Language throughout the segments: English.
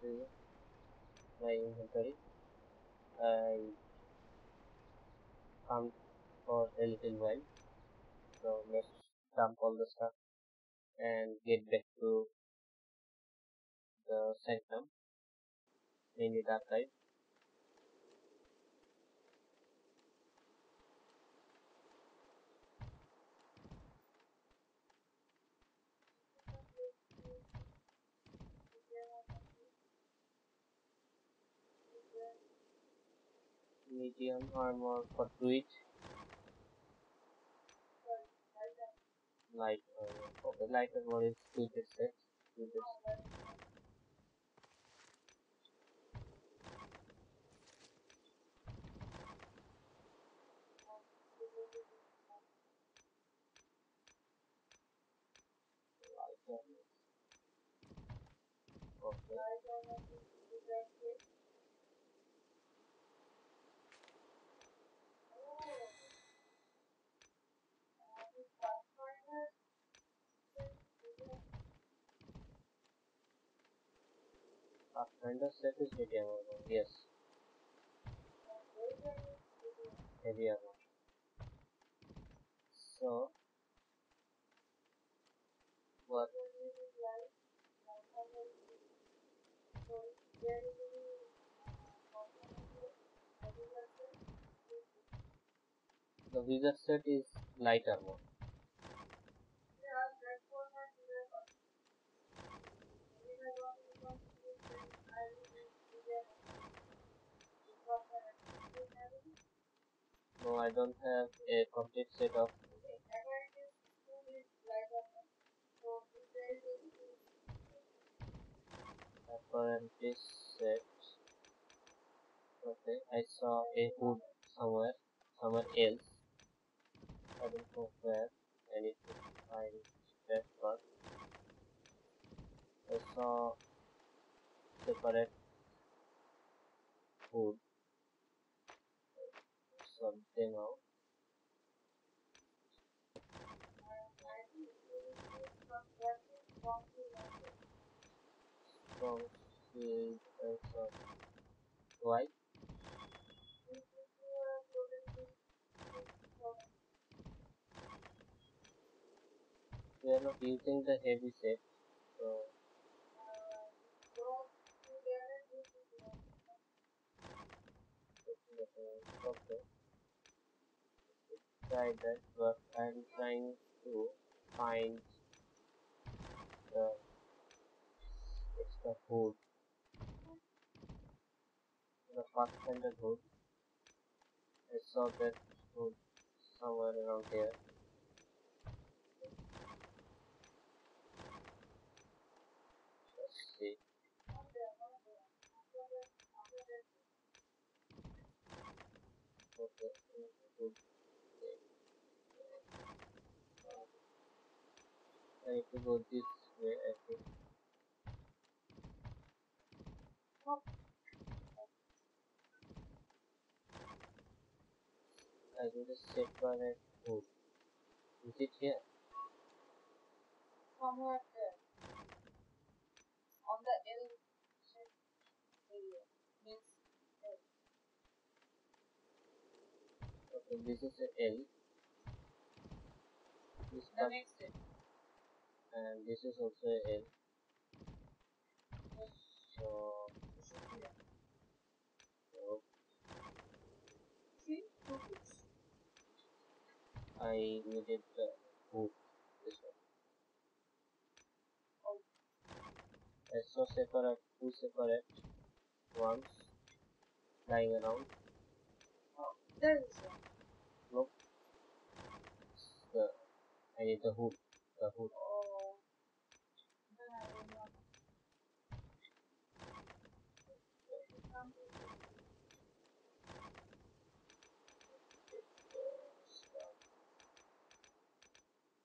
to my inventory. I come for a little while. So let's dump all the stuff and get back to the sanctum in the archive. medium armor for Twitch. Like, uh, okay, like armor is 2 to 6, 2 to 6. Set is medium armor. Yes. Heavy armor. So, what? The wizard set is light armor. No, I don't have a complete set of apparently set. Okay, I saw a hood somewhere, somewhere else. I don't know where. I need to find that part. I saw separate hood. Something out. Strong shield and some white. We are not using the heavy set, so okay. Try that, but I'm trying to find the extra hood. The Pathfinder hood. I saw that hood somewhere around here. Let's see. Okay. I need to go this way, I think. I need a separate hood. Is it here? Somewhere there. On the L shape area. Means L. Okay, this is a L. This The next step. And this is also in So, This is here. so See? Two. I needed the hood. This one. Oh. I saw separate, two separate ones lying around. Oh. There is one. Nope. The, I need the hood. The hood. Oh. Then I don't know.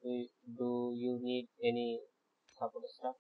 Do, you- need any support stuff?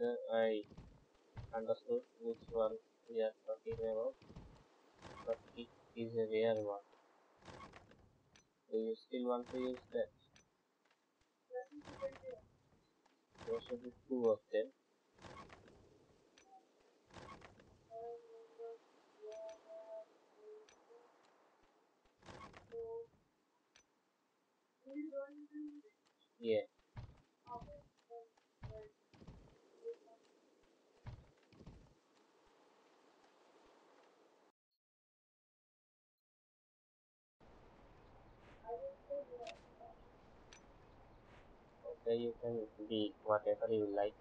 Okay, I understood which one we are talking about, but it is a rare one. Do you still want to use that? There should be two of them. Yeah. You can be whatever you like.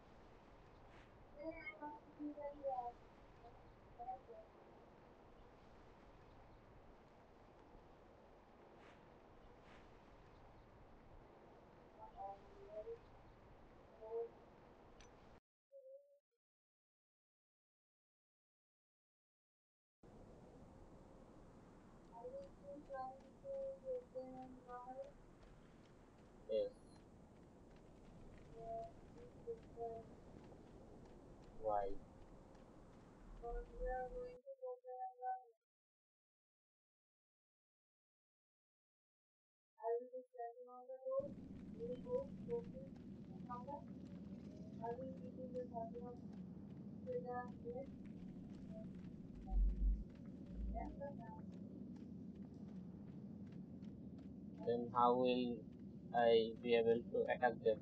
Then how will I be able to attack them?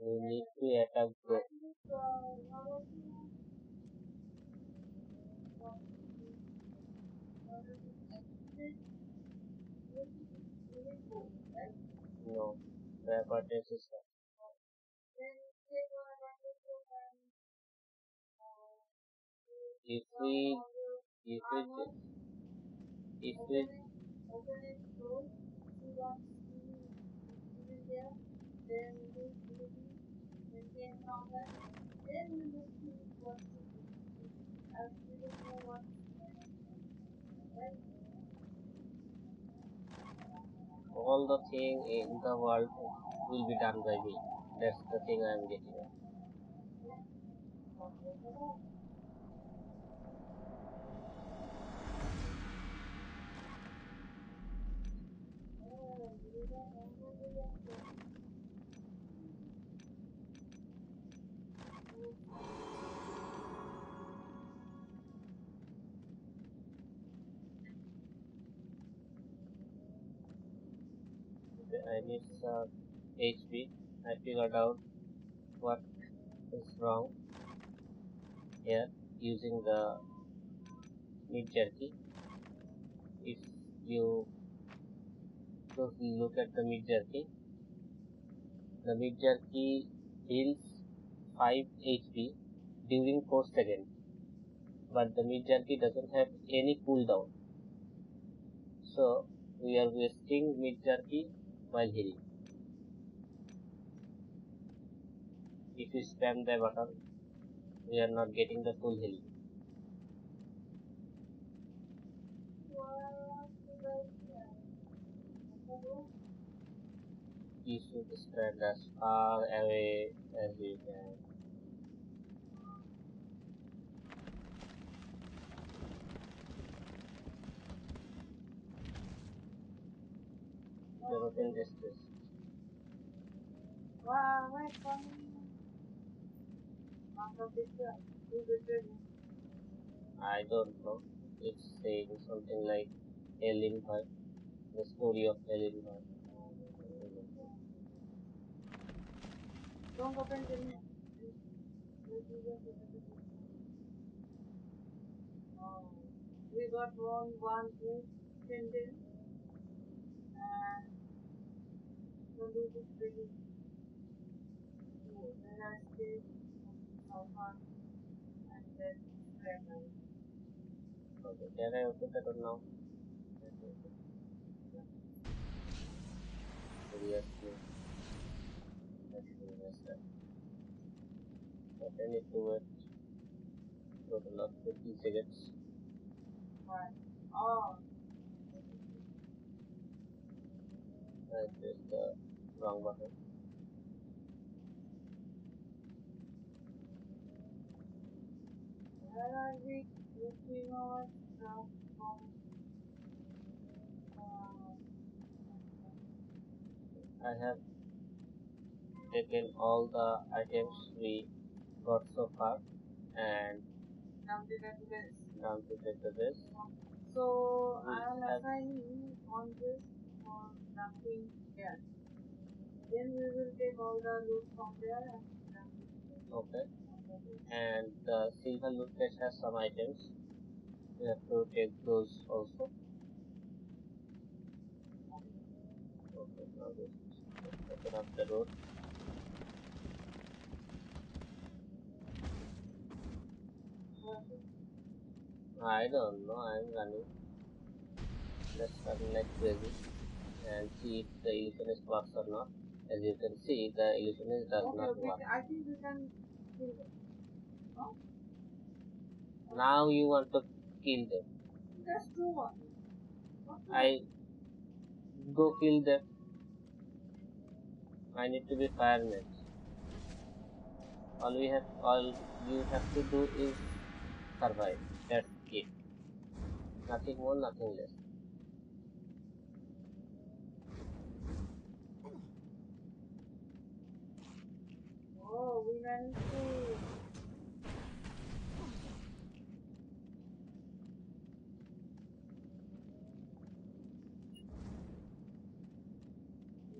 We need to attack them. No. The advantage is that. If we, if we, ju- if we, all the thing in the world will be done by me. That's the thing I am getting. Uh, HP. I figured out what is wrong here using the meat jerky. If you closely look at the meat jerky, the meat jerky heals 5 HP during 4 seconds, but the meat jerky doesn't have any cooldown. So we are wasting meat jerky while healing. If you spam the button, we are not getting the full healing. You should stand as far away as you can. You're open distance. Wow, wait for I don't know. It's saying something like Helen Bhatt, the story of Helen. Something. Don't open the. Oh, we got wrong one good sentence and the loop is pretty cool. Then I from Southern and then Scrabble. Okay, I open. Yeah. Seriously. I need to wait total of 15 seconds. Right. Oh. I pressed the wrong button. Where are we? Let me know what stuff from I have taken all the items we got so far and computer to this. completed the this. So We I'll assign you on this for dumping here. Then we will take all the loot from there and dump it. Okay. On the base. And uh, the silver loot cache has some items. We have to take those also. Okay, now this let's open up the road. I don't know, I'm running. Let's run like crazy and see if the illusionist works or not. As you can see, the illusionist does Okay, not we work. I think we can. No? Now you want to kill them. That's true one. What I go kill them. I need to be fireman. All we have, all you have to do is survive. That's it. Nothing more, nothing less. Oh, we managed to.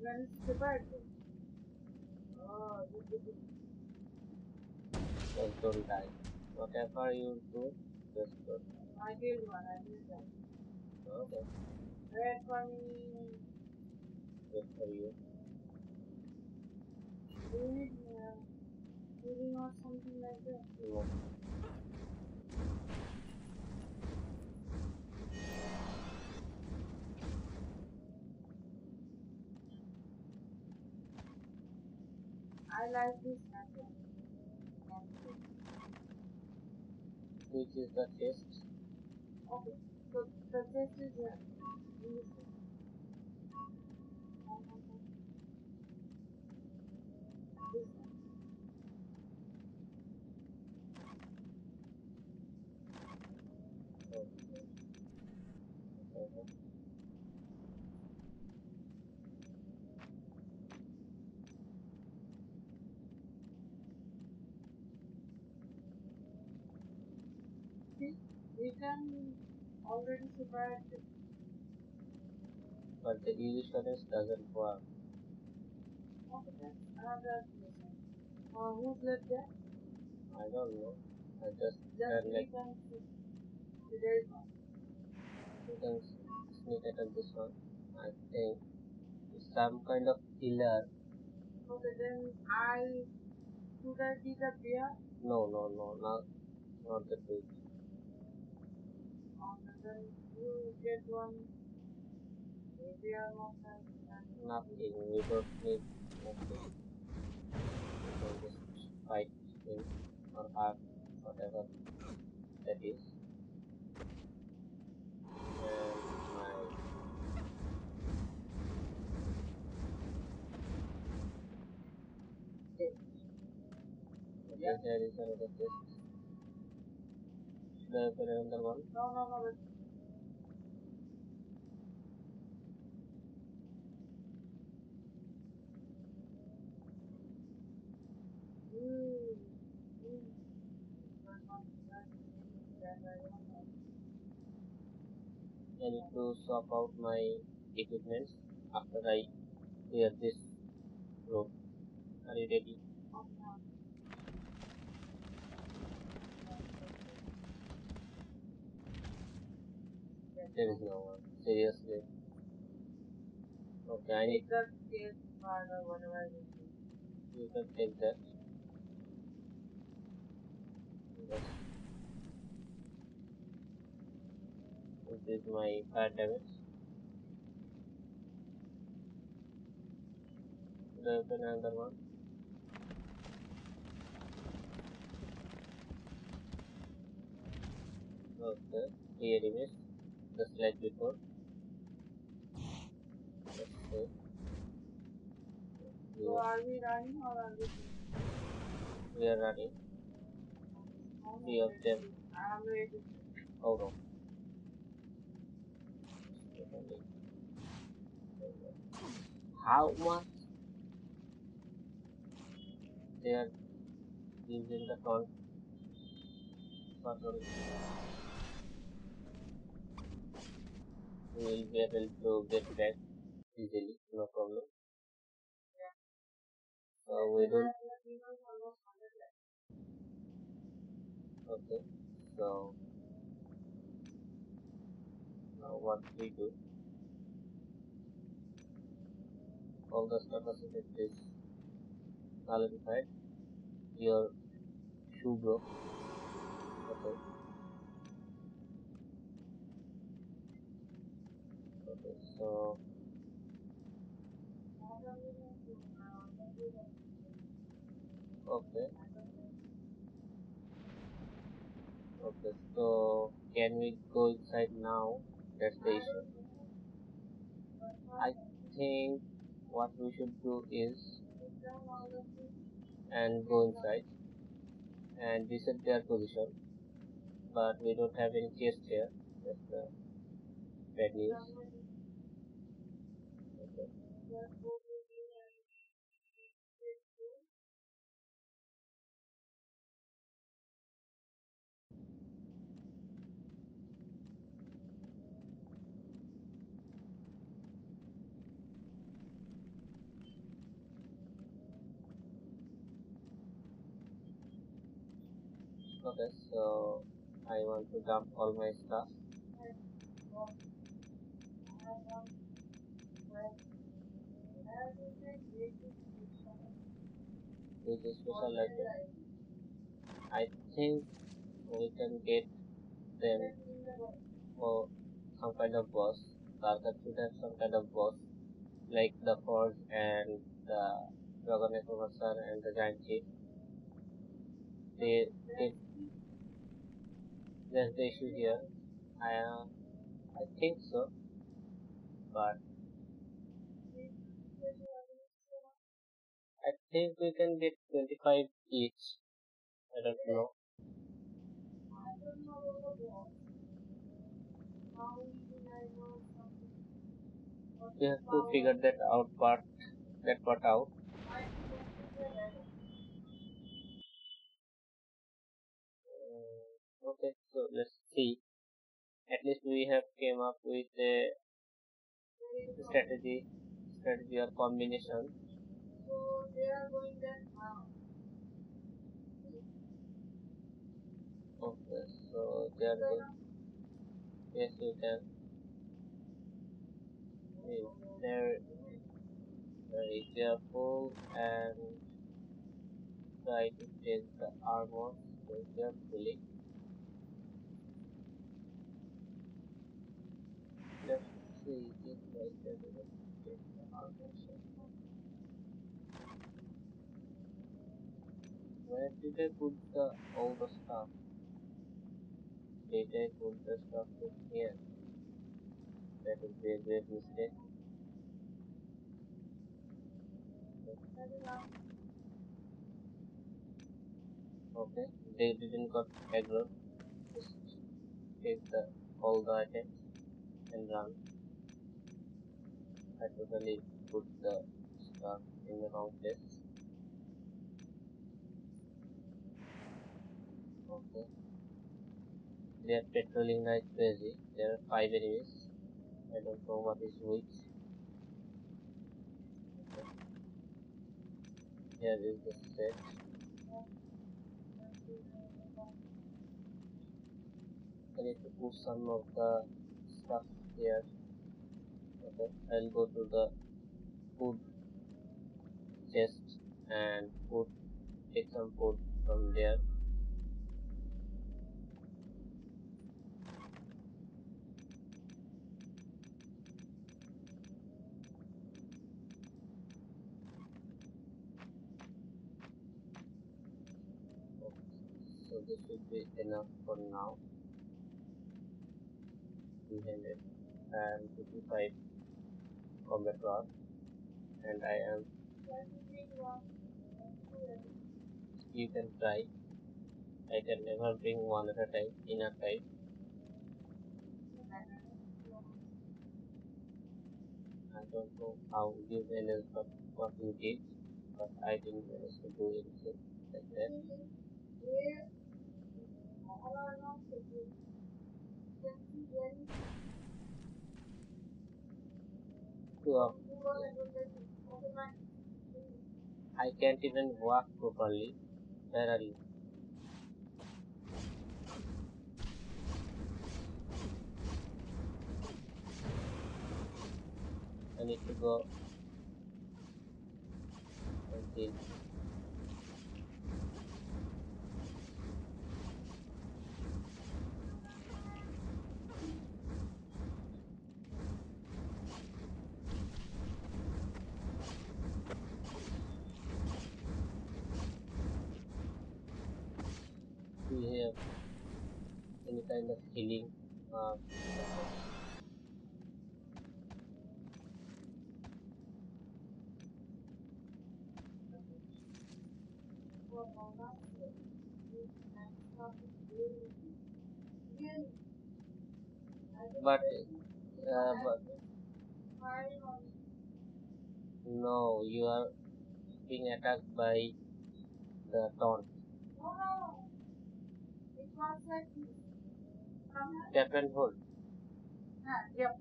We managed to survive them. Oh, this is it. Just don't die. Whatever you do, just don't I killed one, I that. Okay, Wait for me. good for you. Do you need uh, or something like that? No. I like this method. Which is the chest? Okay. So the chest is. Uh, In this one. Okay. Okay. We can already survive. But the illusionist doesn't work. Okay, another mission. Uh, who's left there? I don't know. I just Just we like can see. There is one. you can sneak attack this one. I think it's some kind of killer. Okay, then I should I be the bear? No, no, no, not not the bridge. Okay, you get one. Maybe not and Nothing. We don't need nothing. We can just fight him or her, whatever that is. And my okay, there is another chest. Should I another one? No, no, no. But Ooh, ooh. But not the best thing that I need to swap out my equipments after I clear this room. Are you ready? There is no one. Seriously. Okay, I need Take the case card or whatever it is. you can take that. This is my fire damage. Open another one? Okay, here it is. Just like before. See. So are we running or are we? We are running. Three of them I'm ready. out of. How much they are using the taunt button? We will be able to get back easily, no problem. So we don't. Okay. So now what we do? All the status effect is nullified. Your shoe broke. Okay. Okay. So okay. Okay. So can we go inside now? That's the issue. I think what we should do is and go inside and reset their position. But we don't have any chest here. That's the bad news. Okay. Okay, so I want to dump all my stuff. With the special item, I think we can get them for some kind of boss. Target should have some kind of boss, like the Forge and the Dragon Necromancer and the Giant Chief. They, they, that's the issue here. I, uh, I think so, but I think we can get 25 each. I don't know. We have to figure that out part, that part out. Okay, so let's see. At least we have came up with a strategy, strategy or combination. So they are going there now. Okay, so they are going. Yes, you can. Be very, very careful and try to take the armor very carefully. Let's see if I can even the armor. Where did I put the all the stuff? Did I put the stuff in here? That would be a mistake. Okay, they didn't got aggro. Just take the all the items and run. I totally put the stuff in the wrong place. Okay. They are patrolling like crazy. There are five enemies. I don't know what is which. Okay. Here is the set. I need to put some of the stuff here. Okay. I'll go to the food chest and put take some food from there. So this should be enough for now. 300 and 55 combat rock and I am you can try. I can never bring one at a time in a time I don't know how you manage but what you did but I didn't manage to do anything like that so I can't even walk properly. You? I need to go. And healing? But uh, but no, you are being attacked by the taunt. Tap and hold. Yep.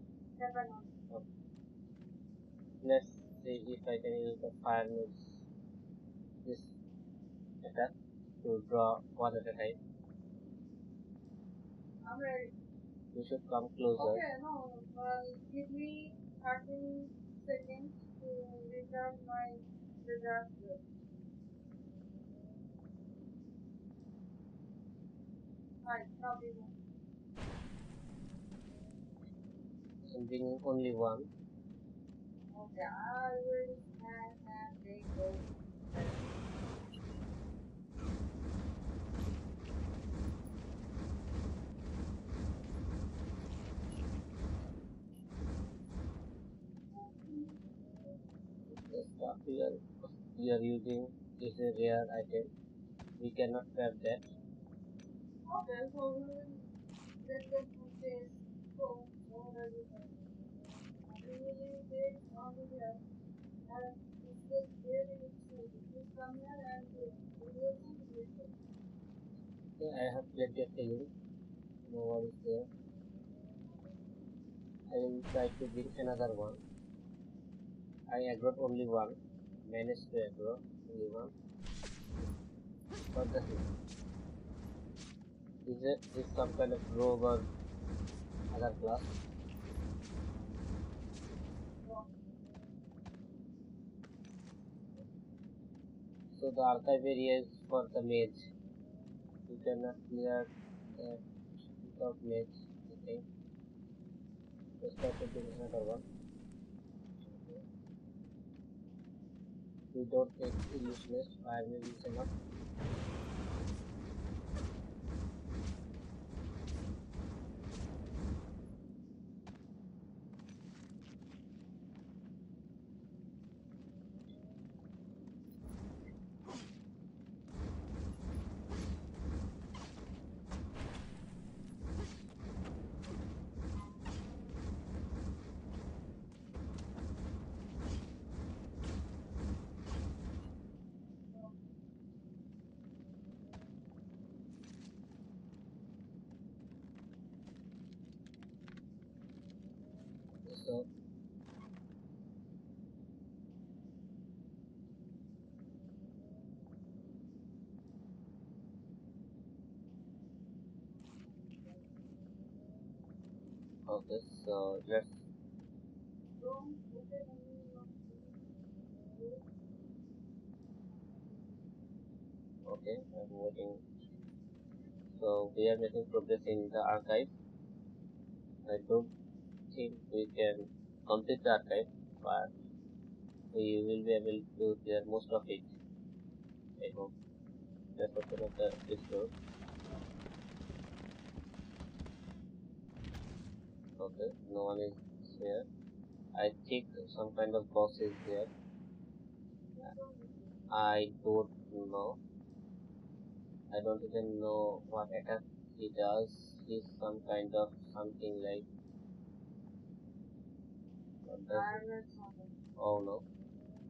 Let's see if I can use the fire mage this attack to draw one at a time. I'm ready. You should come closer. Okay, no. Uh, give me 13 seconds to my disaster. Alright, now I'm bringing only one. Okay, I will stand and they go. The stuff uh, we are, we are using is a rare item. We cannot grab that. Okay, so we will let purchase go whatever you have. We will use this on the left. And it's just really useful. Please come here and we will see this. Yeah, I have plenty of healing. No worries there. I will try to bring another one. I aggroed only one. Managed to aggro only one. What the heck? Is it is some kind of rogue or other class? So the archive area is for the match. You cannot clear that without of I okay Let's try to do another one. We don't take illusionist, fire will use enough. So okay, so let's okay, I'm waiting. So we are making progress in the archive. I don't think we can complete the archive, but we will be able to clear most of it. I hope. Open up the. Okay, no one is here. I think some kind of boss is there. I don't know. I don't even know what attack he does. He's some kind of something like. What does he- Oh no,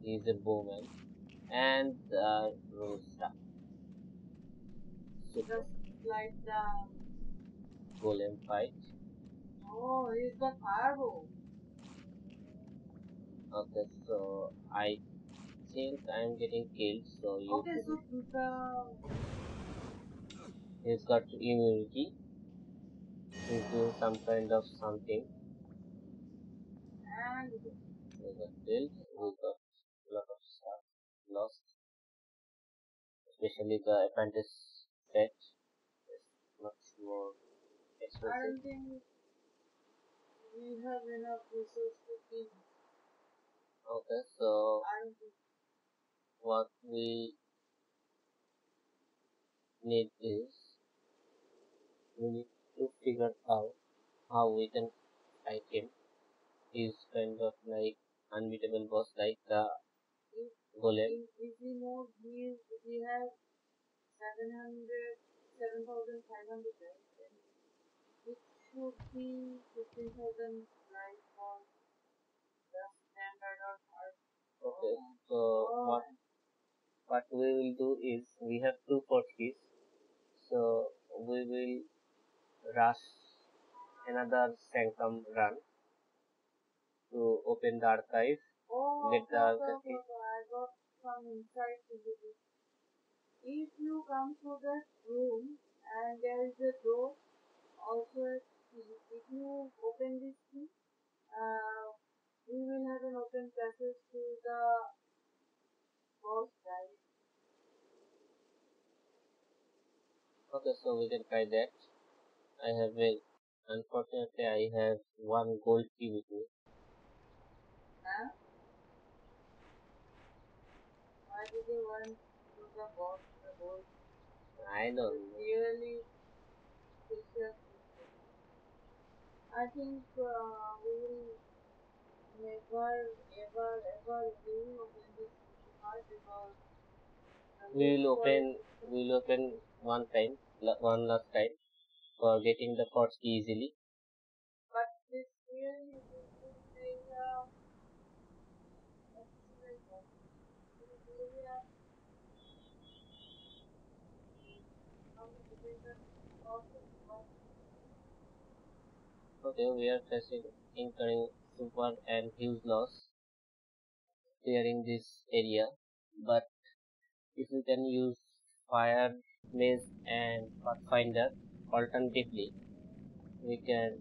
he's a bowman. And uh, Rosa. Super Just like the golem fight. oh, he's the fireball. Okay, so I think I'm getting killed. So you. Okay, so the He's got immunity. He's doing some kind of something. And We got killed. We got lot of stuff lost. Especially the apprentice set is much more I don't think we have enough resources to keep. Okay, so I don't think what we need is we need to figure out how we can fight him. He's kind of like unbeatable boss like the if golem. in easy mode we we have 700 7500 right? Then it should be 15000 right for the standard or hard. Okay, oh. so Oh, what what we will do is we have two keys. So we will rush another sanctum run to open the archive. Oh, okay, the okay, okay, okay. I got some insight into this. If you come to that room and there is a door, also a key. If you open this key, uh, we will have an open passage to the boss right? Okay, so we can try that. I have a unfortunately I have one gold key with me. Huh? Why did you want to the boss the boss? I don't know. Really. I think uh, we will never ever ever really open this card because We will open we will open one time one last time for getting the key easily. But this really this is like uh, what's it like, uh, this is really a how to put it, a process, but Okay, we are facing incurring super and huge loss clearing this area. But if we can use fire, mage and pathfinder alternatively, we can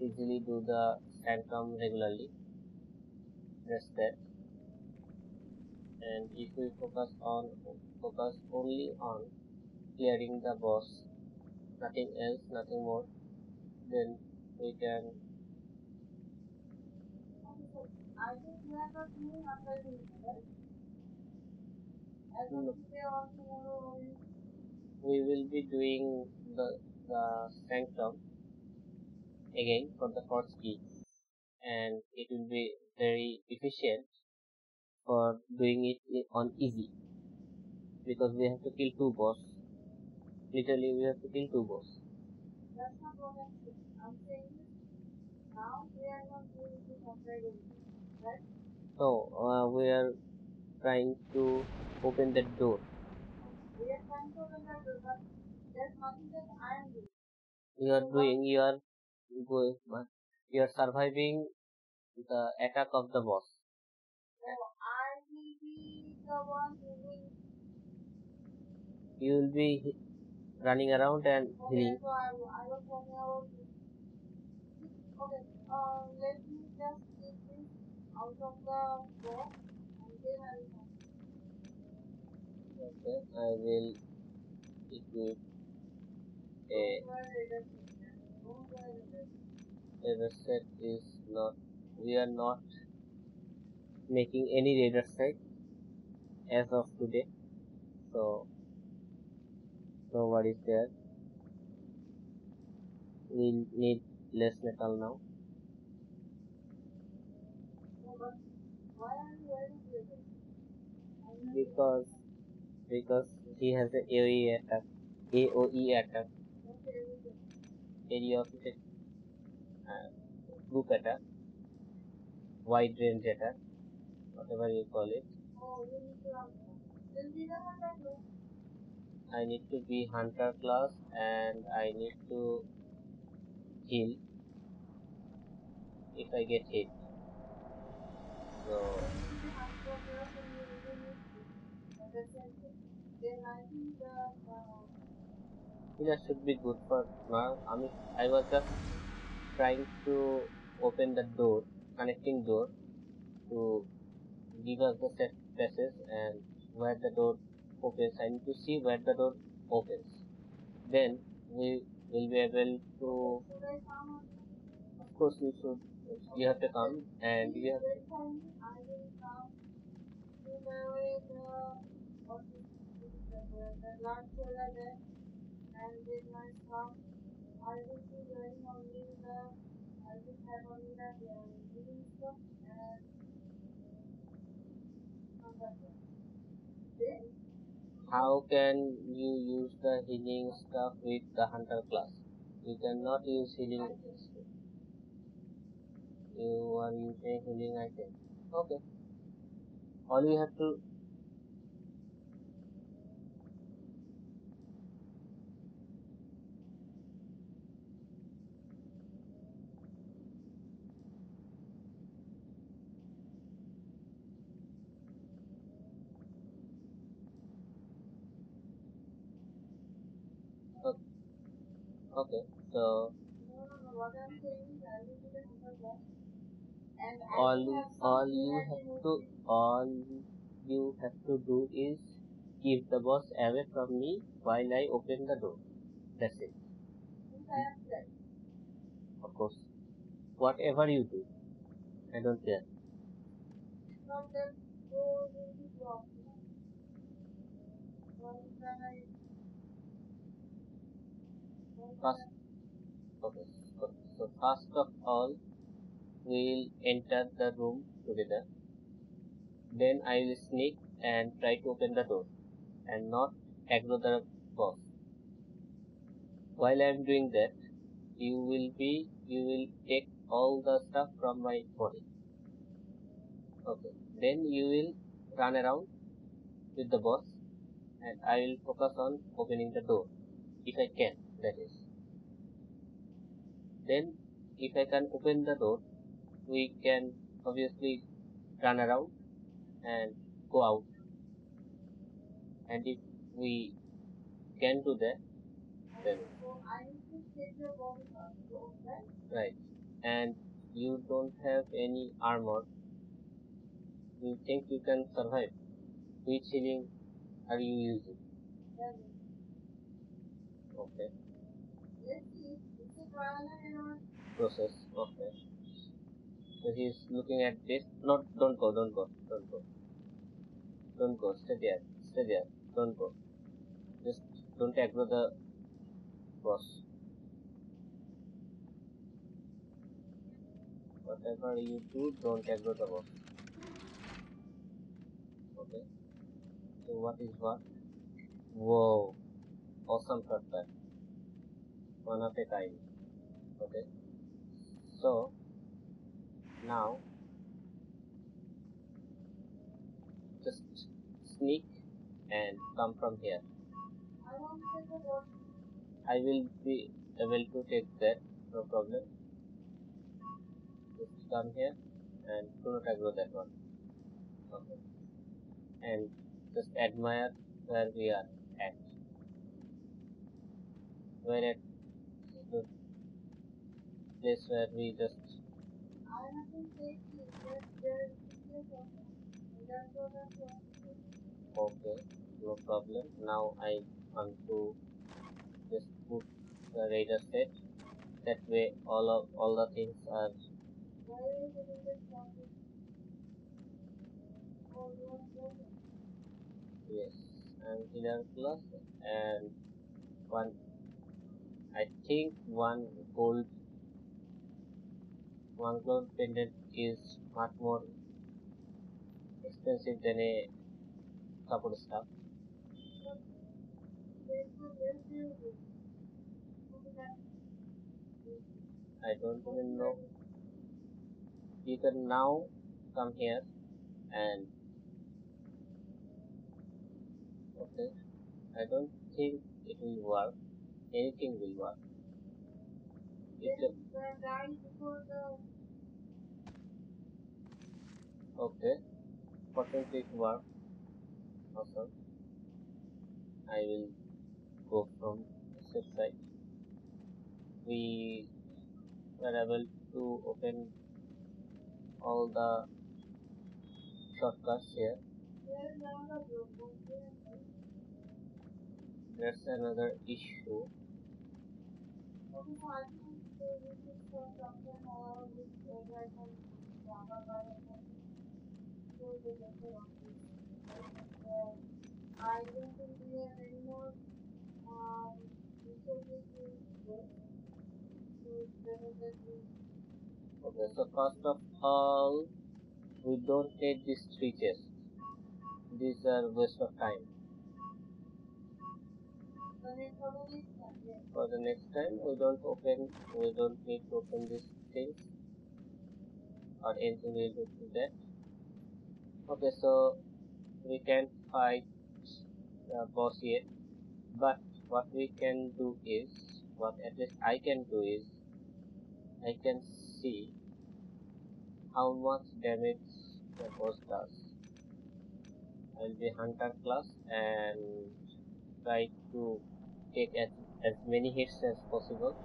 easily do the sanctum regularly. That's that. And if we focus on focus only on clearing the boss, nothing else, nothing more, then anything? we will be doing the the sanctum again for the first key and it will be very efficient for doing it on easy. Because we have to kill two boss. Literally we have to kill two boss Doing the right? so uh, we are trying to open that door We are trying to open door, but there's nothing that I am doing. you are doing you are going you are surviving the attack of the boss So I will be the one will you will be running around and okay, healing so I, I was talking about. Okay, uh, let me just take this out of the box and then I will okay i will equip a radar set. Radar set. Is not we are not making any radar set as of today so no worries there we need less metal now. Because because he has the AOE attack. AOE attack. Area of effect uh, group attack. Wide range attack. Whatever you call it. I need to be hunter class and I need to heal if I get hit. So that should be good for now. I mean, I was just trying to open the door, connecting door to give us the set passes and where the door opens. I need to see where the door opens. Then we will be able to. Of course, you should. You have to come and you have How can you use the healing stuff with the hunter class? You cannot use healing. You are using healing item. Okay. All you have to okay. So what I'm saying is I all will have some all you have to all you have to do is keep the boss away from me while I open the door. That's it. Since I have fled. Of course. Whatever you do, I don't care. Not that door will be blocked. You know? Once I once First, okay. So, so first of all, we'll enter the room together. Then I will sneak and try to open the door and not aggro the boss. While I am doing that, you will be you will take all the stuff from my body. Okay. Then you will run around with the boss and I will focus on opening the door. If I can, that is. Then if I can open the door, we can obviously run around and go out. And if we can do that, then right? And you don't have any armor. You think you can survive? Which healing are you using? Okay. Process. Okay. So he's looking at this. No, don't go, don't go, don't go. Don't go. Stay there. Stay there. Don't go. Just don't aggro the boss. Whatever you do, don't aggro the boss. Okay. So what is what? Whoa. Awesome shotgun. One of a kind. Okay. So now just sneak and come from here. I will be able to take that. No problem. Just come here and do not aggro that one. Okay. And just admire where we are at. We're at the place where we just okay, no problem. Now I want to just put the radar set. That way all of all the things are yes. And healer plus and one I think one gold one gold pendant is much more expensive than a support staff. I don't even know. You can now come here and okay. I don't think it will work. Anything will work. Okay. Potentially it work. Awesome. I will go from this side. We were able to open all the shortcuts here. That's another issue. I don't think we have any more um, resources to. So Okay, so first of all, we don't need these three chests. These are waste of time. the For the next time, we don't open, we don't need to open these things or anything related to that. Okay, so we can fight the boss yet, but what we can do is, what at least I can do is, I can see how much damage the boss does. I'll be hunter class and try to take as, as many hits as possible.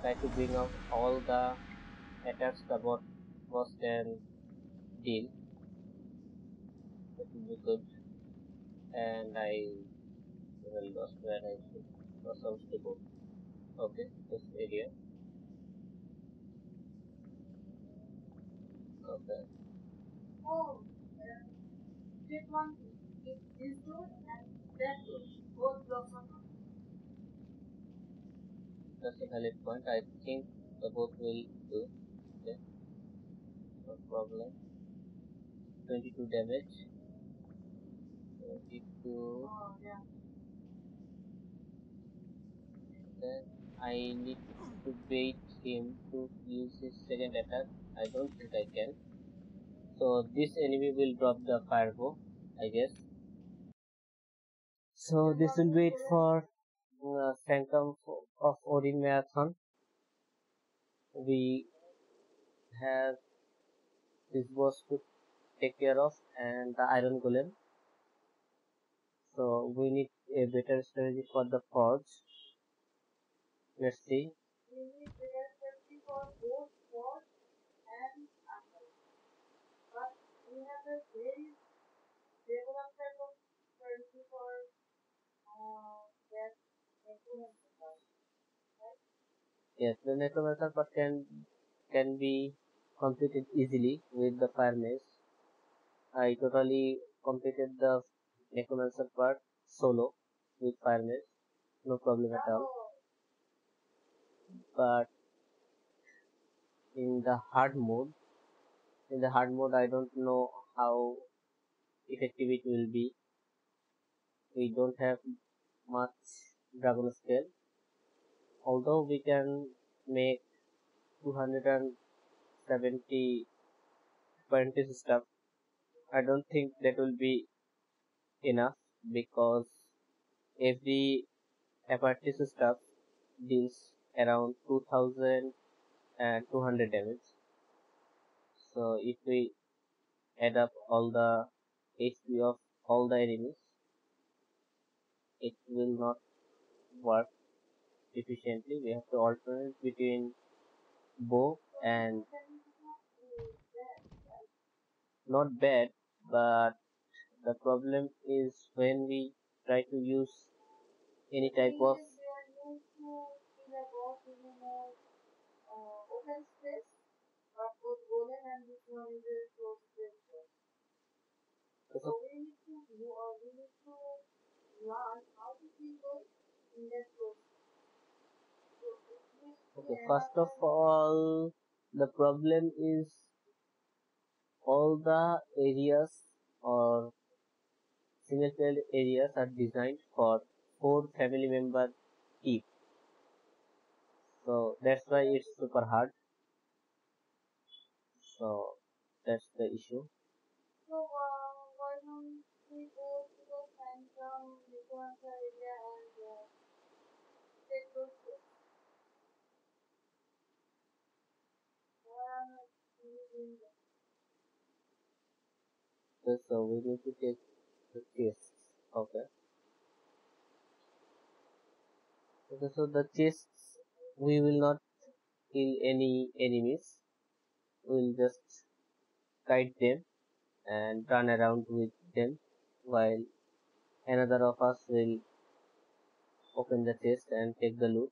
Try to bring out all the attacks the bot boss can deal. That will be good. And I even lost where I should was supposed to go. Okay, this area. Okay. Oh, uh, check one this door and that door, both blocks are. That's a valid point. I think the both will do. Okay. No problem. 22 damage. 22. Oh, yeah. Then I need to bait him to use his second attack. I don't think I can. So this enemy will drop the fireball, I guess. So this will wait for uh, Sanctum of Odin Marathon. We have this boss to take care of and the Iron Golem. So we need a better strategy for the forge. Let's see. Of strategy for uh, that improvement. Yes, the necromancer part can can be completed easily with the fire mace. I totally completed the necromancer part solo with fire mace, no problem at all. But in the hard mode, in the hard mode, I don't know how effective it will be. We don't have much dragon scale, although we can make 270 apprentice stuff. I don't think that will be enough because every apprentice stuff deals around 2200 damage. So if we add up all the HP of all the enemies, it will not work efficiently. We have to alternate between bow and not bad, but the problem is when we try to use any type of are both. So we need to do or we need to learn how to Okay, first of all, the problem is all the areas or single cell areas are designed for four family member each. So that's why it's super hard. So that's the issue. So uh, why don't we go to the Nikonsa area and uh, take those steps? Why are not we doing that? So we need to take the chests. Okay. Okay, so the chests we will not kill any enemies. We'll just kite them and run around with them while another of us will open the chest and take the loot.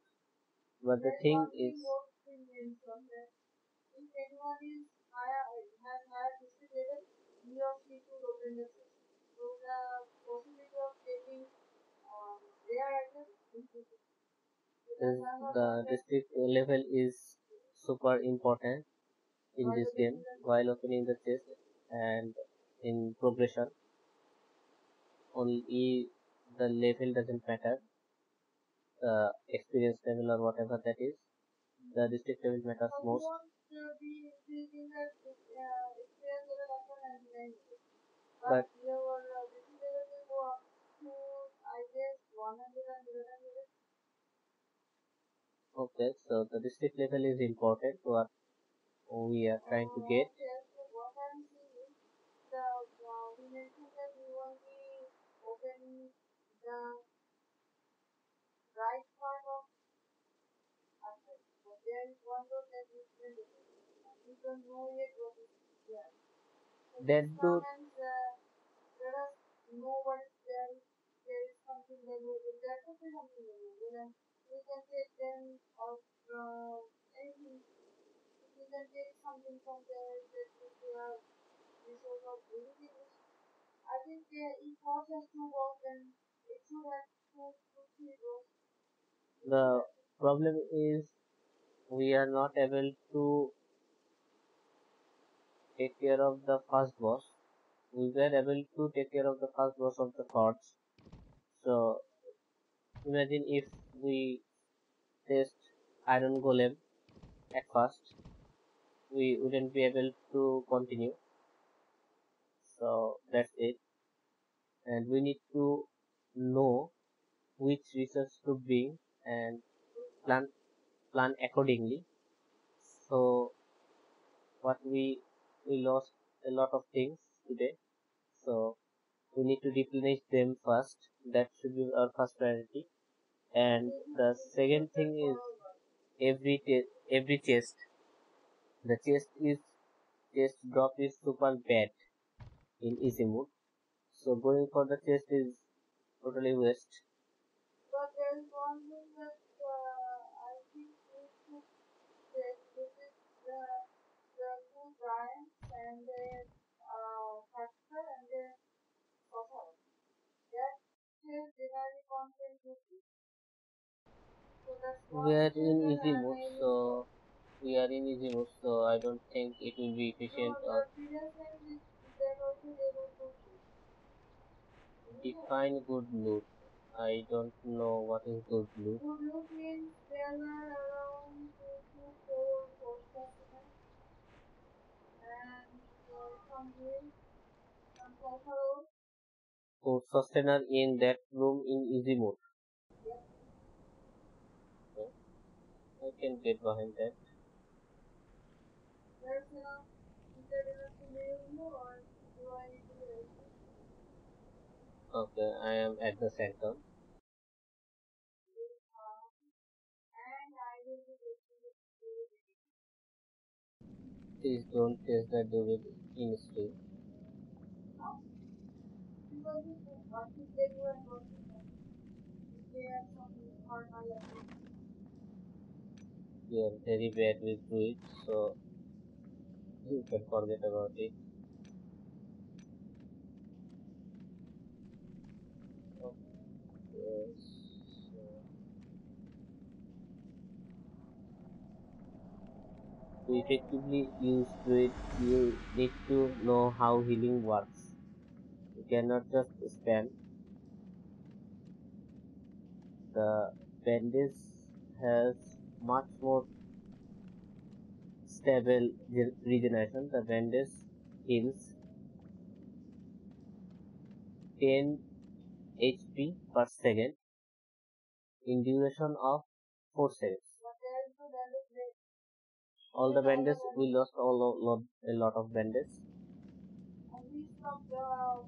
But the thing is, worth to mention that if anyone is higher, has higher district level, he or she could open the system. So the possibility of getting um, rare items increases. So is that's another the that district level is super important in this game while opening the chest and in progression only the level doesn't matter the experience level or whatever that is the district level matters most want to be increasing the uh, experience level after 99 days. but uh, district level will go up to, I guess, 111 level. okay so the district level is important what we are trying to Uh, get okay, so what I'm seeing is the, uh, we mentioned that we will be opening the right part of. But there is one road that is visible. We don't know yet what is there. So that and uh, let us know what is there. There is something valuable. There could be something valuable. We can take them out from anything. We can take something from there that would be resource of. I think uh, has two balls and it should have two, two, three balls. The problem is we are not able to take care of the first boss. We were able to take care of the first boss of the cards so imagine if we test iron golem at first we wouldn't be able to continue. So that's it. And we need to know which research to bring and plan plan accordingly. So what we we lost a lot of things today. So we need to replenish them first. That should be our first priority. And the second thing is every every chest. The chest is chest drop is super bad in easy mode. So going for the chest is totally waste there is one thing that uh, I think we should the the two giants and their uh, factor and their sorcerer. That is binary content be. So we are in easy mode so we are in easy mode so i don't think it will be efficient the or define good loot i don't know what is good loot Good means there were around two to four posters and some wheels, some sorcerers. so sustainer in that room in easy mode okay. i can get behind that There's enough. Is there enough to live or do I need to help you? okay i am at the center please don't test the dude in knowledge. you are very bad with druid so you can forget about it. Okay. so to effectively use it, you need to know how healing works You cannot just spam. The bandage has much more stable regeneration. The bandage heals 10 HP per second in duration of 4 seconds. All the bandages, we lost all a lot, a lot of bandages. We stopped the, um,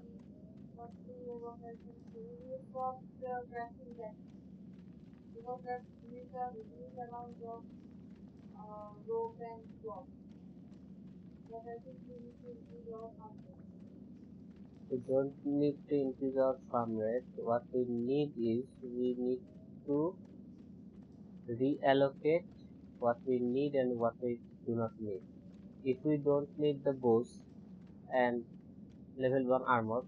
what we were mentioning, we stopped the crashing back. Because that needs a huge amount of uh, rope and cloth. But I think we need to increase our funding. We don't need to increase our farm rate. What we need is we need to reallocate what we need and what we do not need. If we don't need the bows and level 1 armor,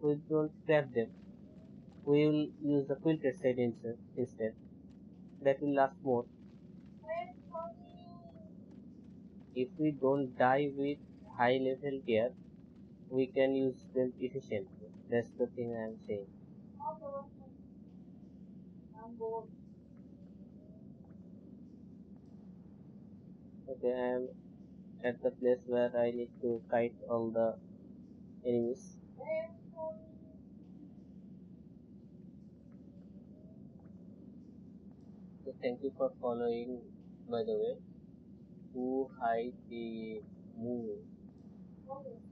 we don't scrap them. We will use the quilted set instead. That will last more. If we don't die with high level gear, we can use them efficiently. That's the thing I am saying. Okay, I am at the place where I need to kite all the enemies. So thank you for following, by the way. Who hide the moon?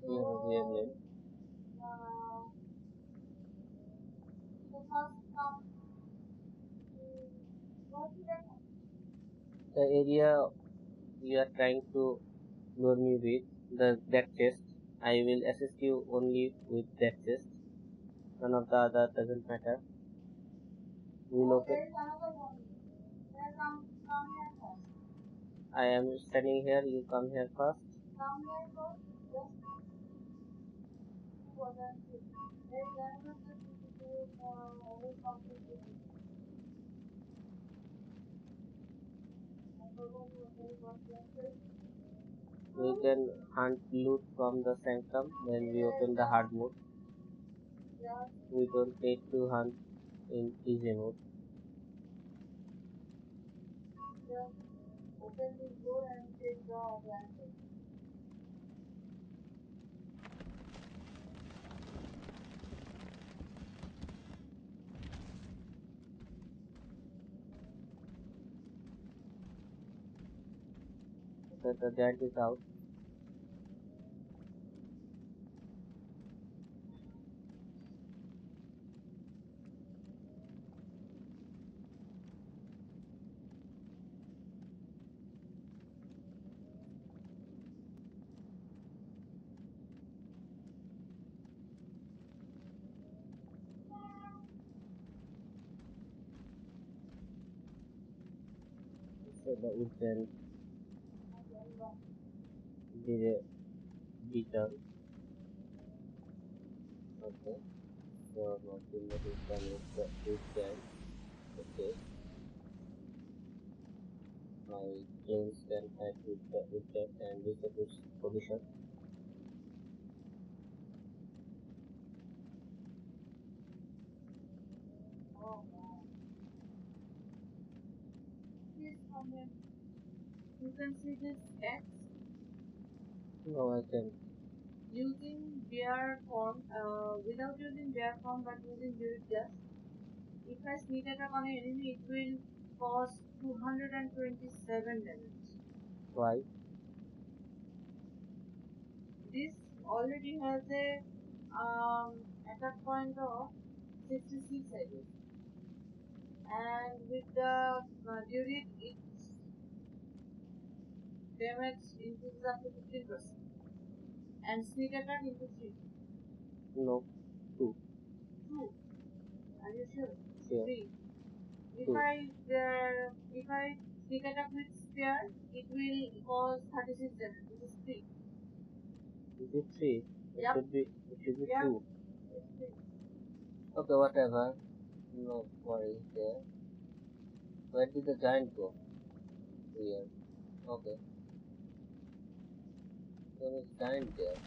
You have so, name. The area you are trying to lure me with, the that chest, I will assist you only with that chest. None of the other doesn't matter. First. I am standing here. You come here first. Come here first. Just see what I'm saying. There is another thing you can do, uh, always complete it. I forgot what I was going to say. We can hunt loot from the sanctum when we open the hard mode. We don't need to hunt in easy mode. open this door and take the blanket. So uh, the giant is out. So the instant did a beaten. Okay. So nothing that is done with the instant. Okay. My planes can fight with the instant and reset its position. Oh. Please come. You can see this X Now I can using bear form, uh, without using bear form but using Druid just. If I sneak attack on an enemy, it will cause 227 damage. Why? This already has a um, attack point of 66 I guess. And with the uh, its damage increases up to 15%. And sneak attack into 3. No. Two. 2. Are you sure? Here. 3. If Two. I uh, if I sneak attack with spear, it will cause 36 damage. This is 3. Is it three? It Yep. should be it should be Yep. two. Okay, whatever. No worries there. Where did the giant go? Here. Okay. There is giant there.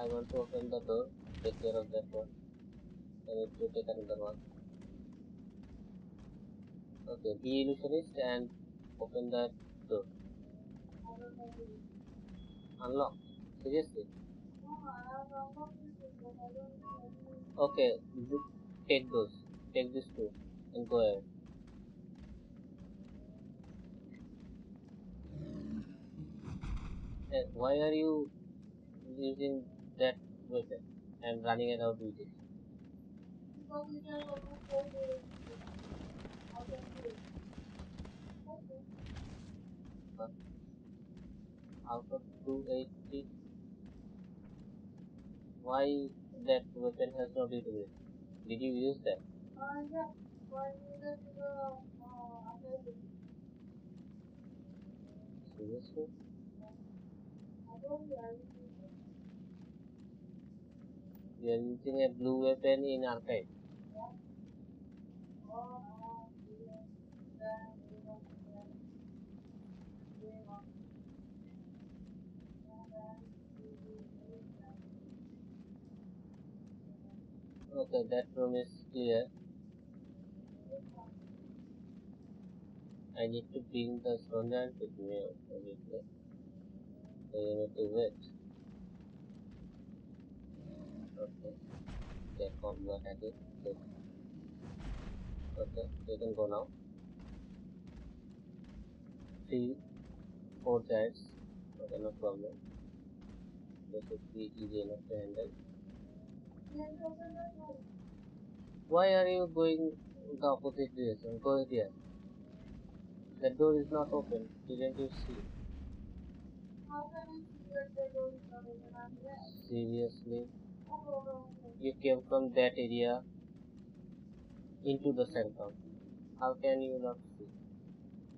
I want to open the door, take care of that one. I need to take another one. Okay, be illusionist and open that door. Unlock. Seriously. Okay, take those. Take these two and go ahead. Why are you using that weapon and running around with it? Out of 280, why that weapon has no database? Did you use that? Seriously? I told you I will use it. You are using a blue weapon in arcade. Okay, that room is clear. I need to bring the stone with me, obviously. Need to wait. Okay. Okay, come, go ahead. Good. Okay, you can go now. Three, four giants. Okay, no problem. This should be easy enough to handle. The. Why are you going the opposite direction? Go here. The door is not open. Didn't you see? Seriously? You came from that area into the center. How can you not see?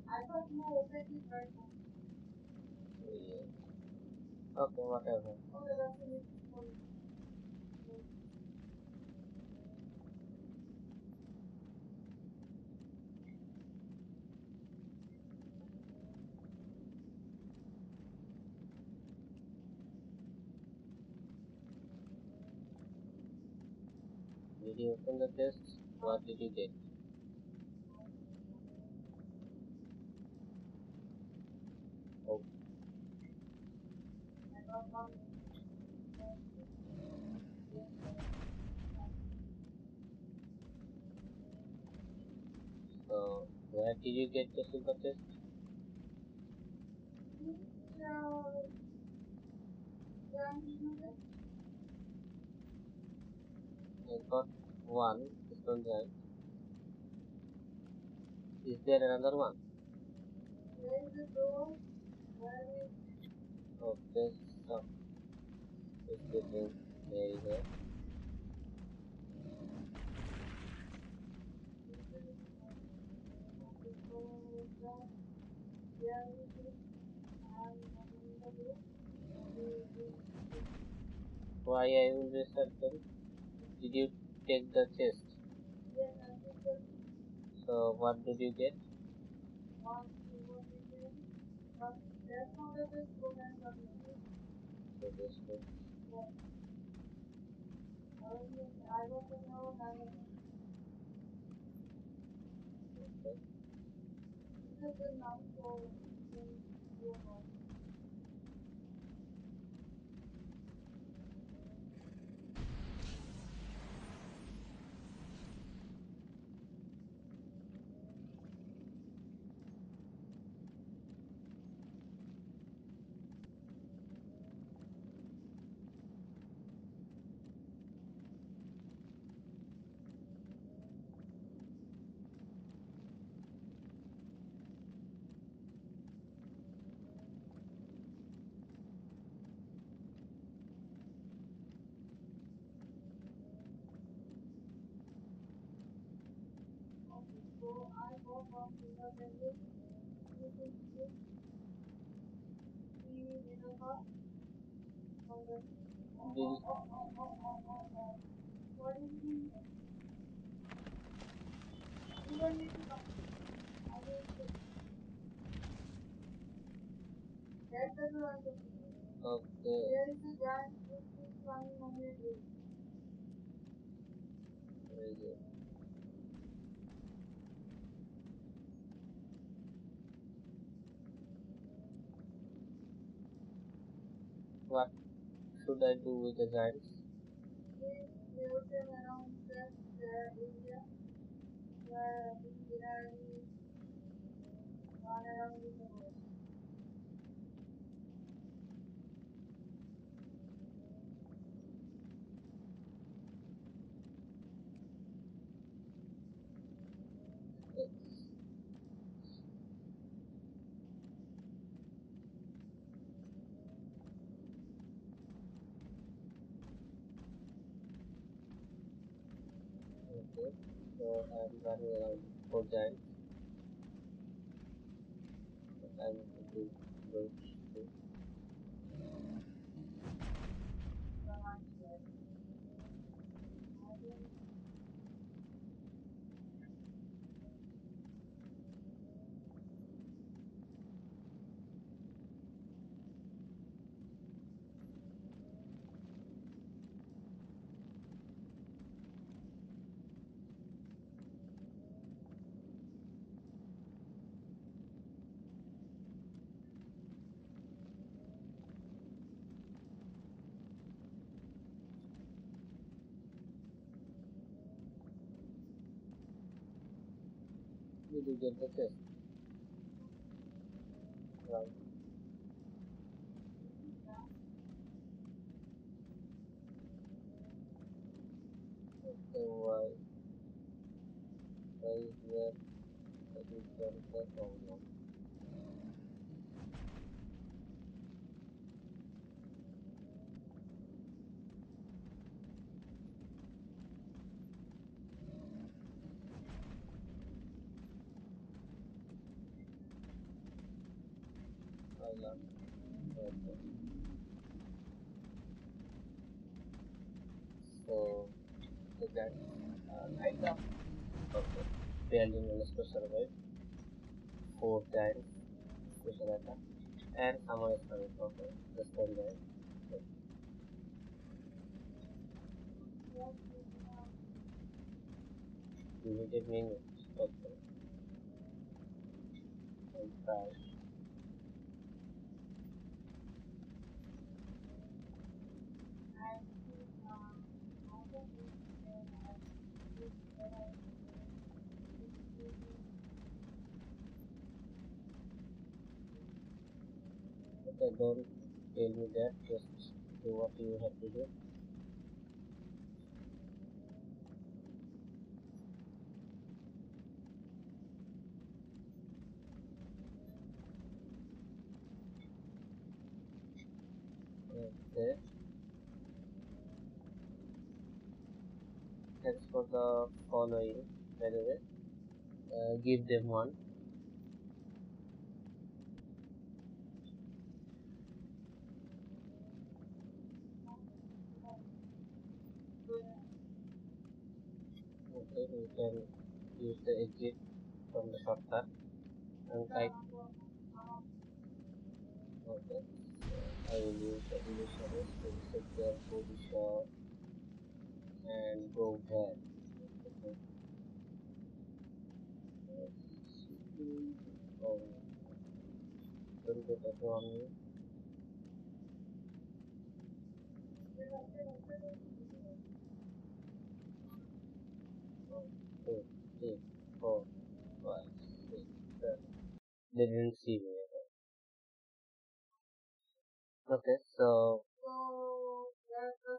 I thought you opened it right now. Okay, whatever. Did you open the chest? What did you get? Oh, so where did you get the silver chest? No. Then you get I got one stone giant. Is there another one? where is the door? Where is Okay, so it's getting very here. the door? Where is it? And open the door. Why I will recircle? Did you take the chest? So what did you get? one silver ticket. But that's not a good program for me. So this one. I don't know how to Okay. This is the number for your home. Okay, so I got one silver ticket. You can see the middle part. And then, Did you, what is the you don't need to come. I will put. That's the door I'm looking for. Okay. There is a giant. What should I do with the giants? Please build them around that uh, area where regularly run around in the woods. Yes. Okay. So I'm running around four giants. But I need You get the chest? Right. Okay, why? Why is there a lost. Okay. So the giants are kind of okay. Barely managed to survive. Four giants, special attack. And someone is coming. Giant. what is now Limited minutes. Okay. And five. I see um all the things that I did that I Okay, don't tell. Just do what you have to do. Okay. Thanks for the following, by the way. Uh, give them one. Okay, we can use the exit from the shortcut and type. Okay, so I will use the illusionist to set their position and go. Okay. Oh, don't get that wrong. One, two, six, seven. They didn't see me. Okay, so So to get the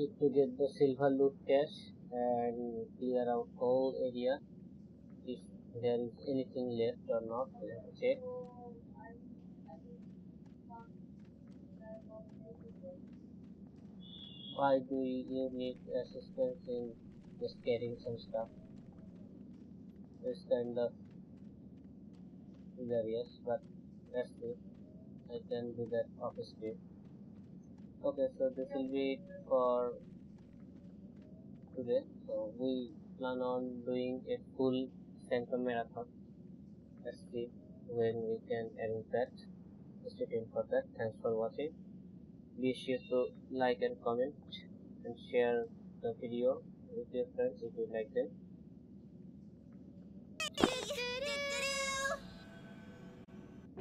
need to get the silver loot cache and clear out whole area. If there is anything left or not, to check. So I need I need some kind of editor. Why do you need assistance in just getting some stuff? It's kind of hilarious, but that's it. I can do that screen. Okay, so this will be for today. So we plan on doing a full center marathon. Let's see when we can end that. Stay tuned for that. Thanks for watching. Be sure to like and comment and share the video with your friends if you like them. お